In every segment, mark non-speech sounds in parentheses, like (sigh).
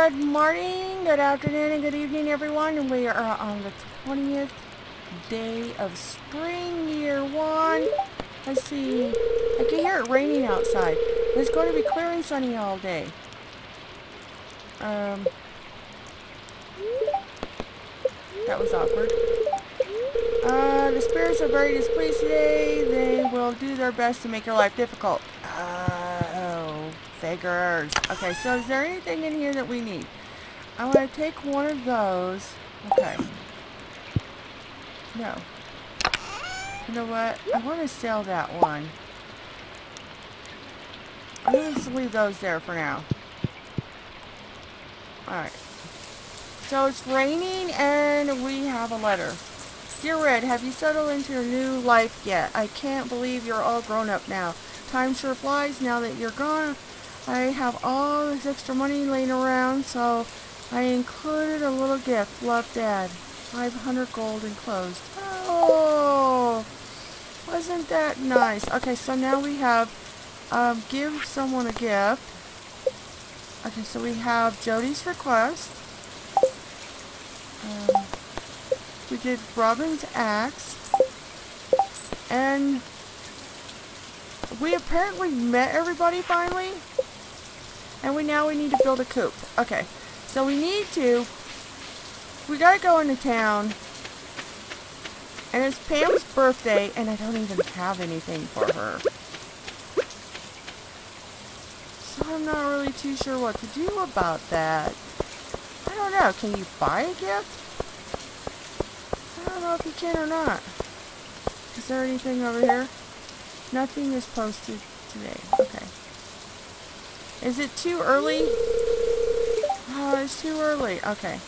Good morning, good afternoon, and good evening, everyone. And we are on the 20th day of spring, year one. Let's see. I can hear it raining outside. It's going to be clear and sunny all day. Um, that was awkward. Uh, the spirits are very displeased today. They will do their best to make your life difficult. Figures. Okay, so is there anything in here that we need? I want to take one of those. Okay. No. You know what? I want to sell that one. I'm going to just leave those there for now. Alright. So it's raining and we have a letter. Dear Red, have you settled into your new life yet? I can't believe you're all grown up now. Time sure flies now that you're gone. I have all this extra money laying around, so I included a little gift. Love, Dad. 500 gold enclosed. Oh, wasn't that nice? Okay, so now we have um, give someone a gift. Okay, so we have Jodi's request. Um, we did Robin's axe. And we apparently met everybody finally. And we now we need to build a coop. Okay, so we need to... We gotta go into town. And it's Pam's birthday, and I don't even have anything for her. So I'm not really too sure what to do about that. I don't know. Can you buy a gift? I don't know if you can or not. Is there anything over here? Nothing is posted today. Okay. Is it too early? Oh, it's too early. Okay.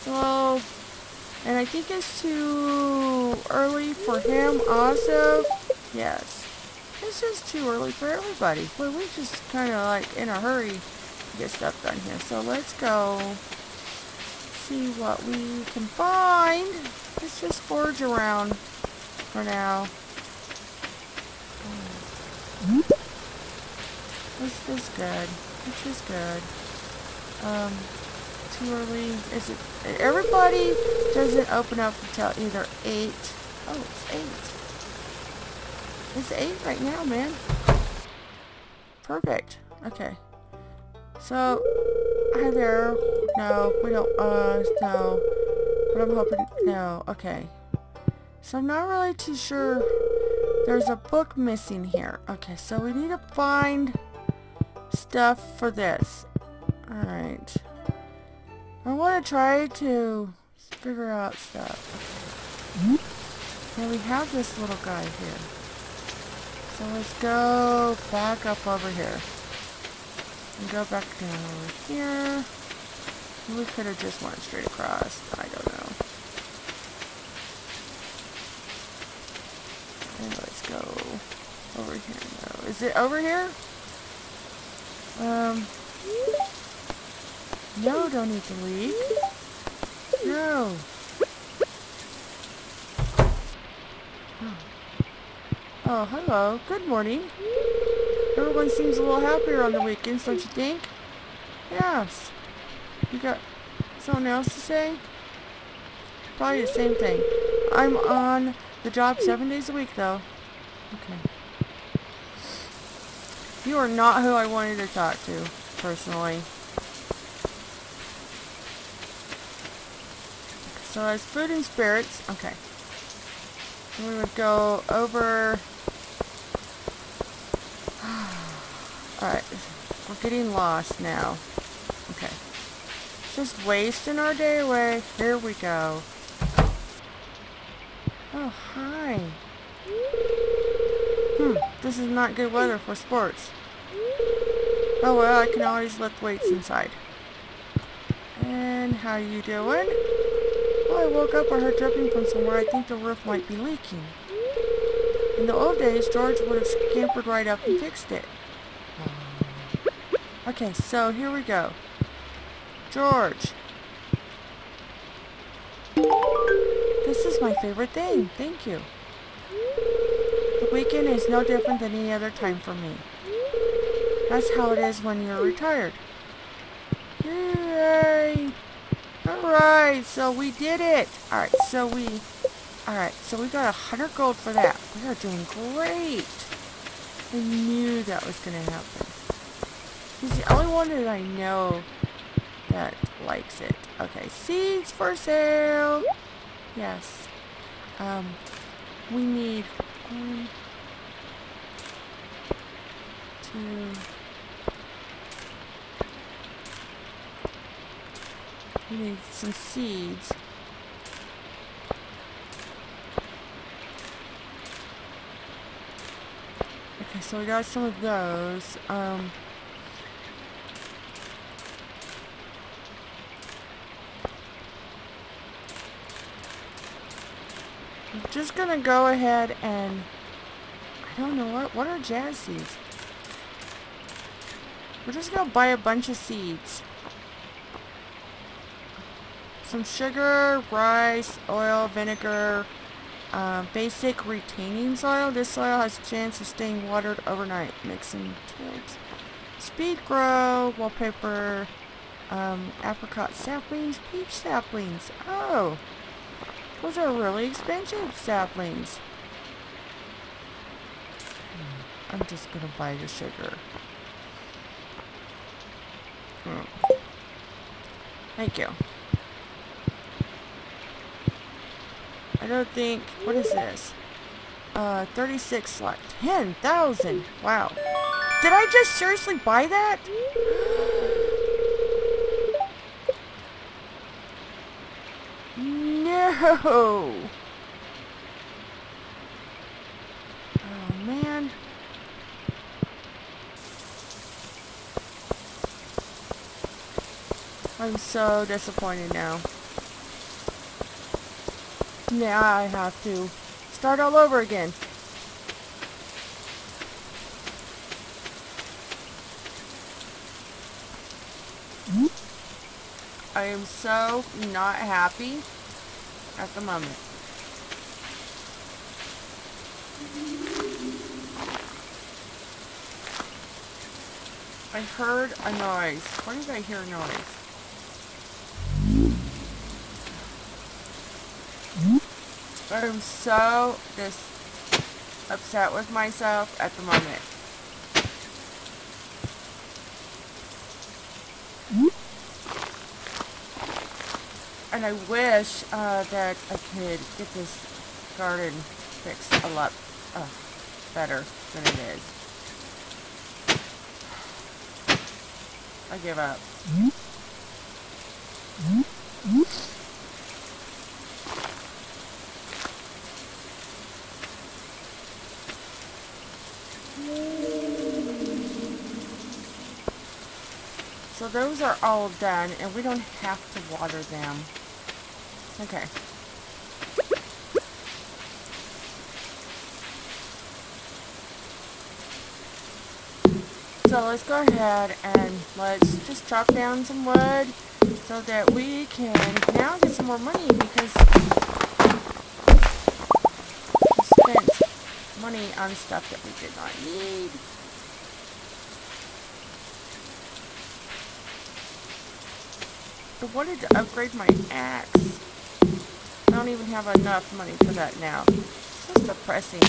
So, and I think it's too early for him also. Yes. It's just too early for everybody. Boy, we're just kind of like in a hurry to get stuff done here. So let's go see what we can find. Let's just forge around for now. Hmm? This is good. This is good. Um, too early. Is it? Everybody doesn't open up until either 8. Oh, it's 8. It's 8 right now, man. Perfect. Okay. So, hi there. No, we don't, uh, no. But I'm hoping, no, okay. So I'm not really too sure. There's a book missing here. Okay, so we need to find stuff for this. Alright. I want to try to figure out stuff. Okay. Now we have this little guy here. So let's go back up over here. And go back down over here. We could have just went straight across. I don't know. And let's go over here. No. Is it over here? Um. No, don't eat the leek. No. Oh. oh, hello. Good morning. Everyone seems a little happier on the weekends, don't you think? Yes. You got something else to say? Probably the same thing. I'm on the job seven days a week, though. Okay. You are not who I wanted to talk to, personally. So as food and spirits, okay. We would go over... (sighs) Alright, we're getting lost now. Okay. Just wasting our day away. Here we go. Oh, hi. This is not good weather for sports. Oh well, I can always lift weights inside. And how you doing? Well, I woke up, I heard dripping from somewhere. I think the roof might be leaking. In the old days, George would have scampered right up and fixed it. Okay, so here we go. George. This is my favorite thing. Thank you. The weekend is no different than any other time for me. That's how it is when you're retired. Yay! Alright, so we did it! Alright, so we... Alright, so we got a hundred gold for that. We are doing great! I knew that was gonna happen. He's the only one that I know that likes it. Okay, seeds for sale! Yes. Um, we need one, two, we need some seeds. Okay, so we got some of those. Um, just gonna go ahead and I don't know what what are jazz seeds. We're just gonna buy a bunch of seeds. Some sugar, rice, oil, vinegar, uh, basic retaining soil. This soil has a chance of staying watered overnight. Mixing tilt. Speed-Gro, wallpaper, um, apricot saplings, peach saplings. Oh! Those are really expensive saplings. I'm just gonna buy the sugar. Hmm. Thank you. I don't think... What is this? Uh, 36 slot. 10,000! Wow. Did I just seriously buy that? Oh, man. I'm so disappointed now. Now I have to start all over again. I am so not happy at the moment. I heard a noise. Where did I hear a noise? I'm so just upset with myself at the moment. And I wish uh, that I could get this garden fixed a lot uh, better than it is. I give up. So those are all done, and we don't have to water them. Okay. So let's go ahead and let's just chop down some wood so that we can now get some more money because we spent money on stuff that we did not need. I wanted to upgrade my axe. Don't even have enough money for that now. It's just depressing.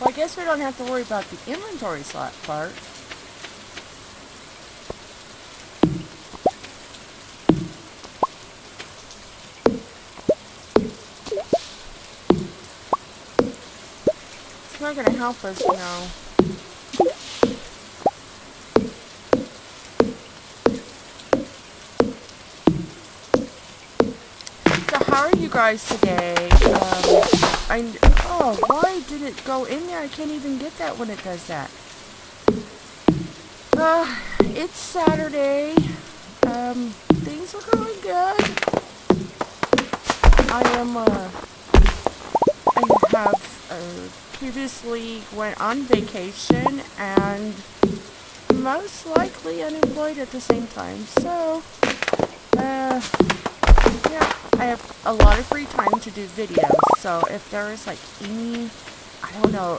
Well, I guess we don't have to worry about the inventory slot part. Help us, know. So how are you guys today? Um, I, oh, why did it go in there? I can't even get that when it does that. Uh, it's Saturday. Um, things are going good. I am, uh, have, uh, previously went on vacation and most likely unemployed at the same time. So, uh, yeah. I have a lot of free time to do videos, so if there is like any, I don't know,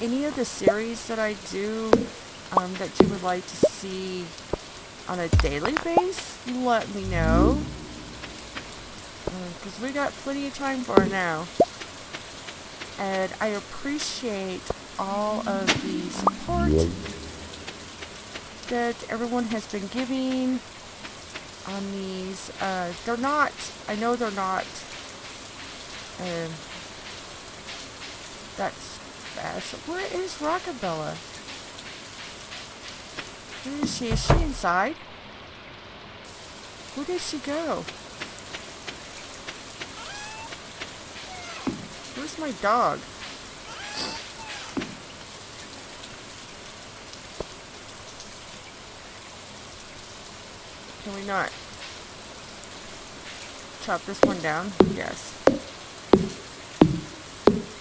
any of the series that I do um, that you would like to see on a daily base, let me know. Because um, we got plenty of time for it now. And I appreciate all of the support that everyone has been giving on these. Uh, they're not, I know they're not, um, that's fast. Where is Rockabella? Where is she? Is she inside? Where did she go? Where's my dog? Can we not chop this one down? Yes.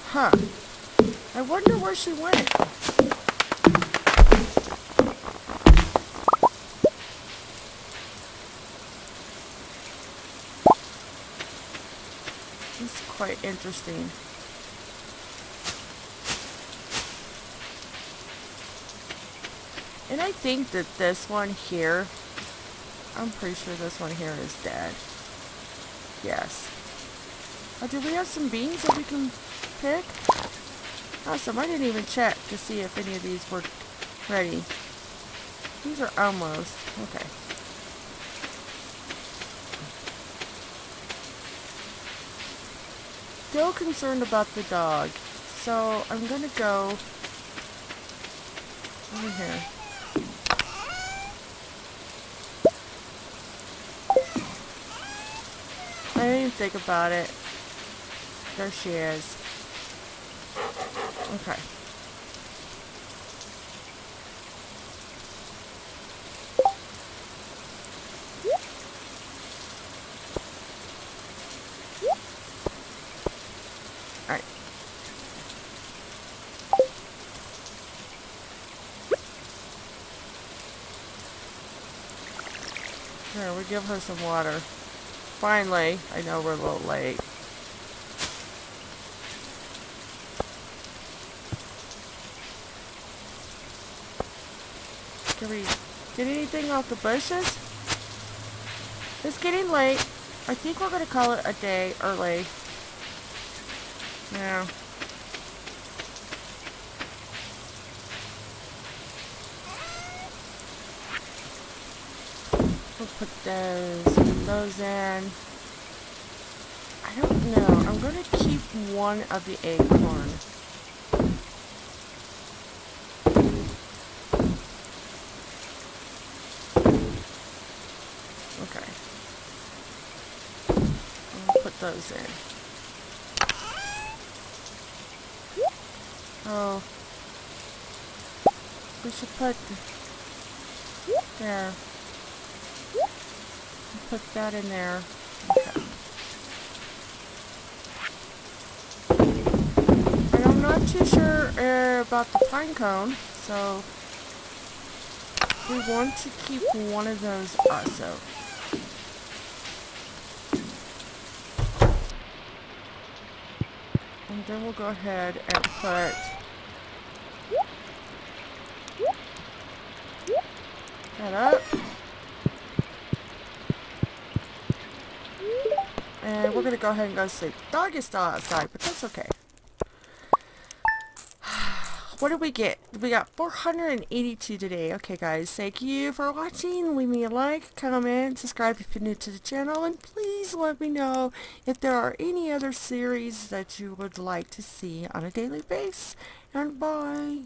Huh. I wonder where she went. Is quite interesting. I think that this one here I'm pretty sure this one here is dead. Yes. Oh, do we have some beans that we can pick? Oh, awesome. I didn't even check to see if any of these were ready. These are almost. Okay. Still concerned about the dog. So I'm to go over here. I didn't even think about it. There she is. Okay. Alright. Here, we give her some water. Finally, I know we're a little late. Can we get anything off the bushes? It's getting late. I think we're going to call it a day early. Yeah. Put those, those in. I don't know. I'm going to keep one of the acorn. Okay. Put those in. Oh. We should put... There put that in there. Okay. And I'm not too sure uh, about the pine cone, so we want to keep one of those also. And then we'll go ahead and put that up. And we're going to go ahead and go sleep. Dog is still outside, but that's okay. (sighs) what did we get? We got 482 today. Okay, guys. Thank you for watching. Leave me a like, comment, subscribe if you're new to the channel. And please let me know if there are any other series that you would like to see on a daily basis. And bye.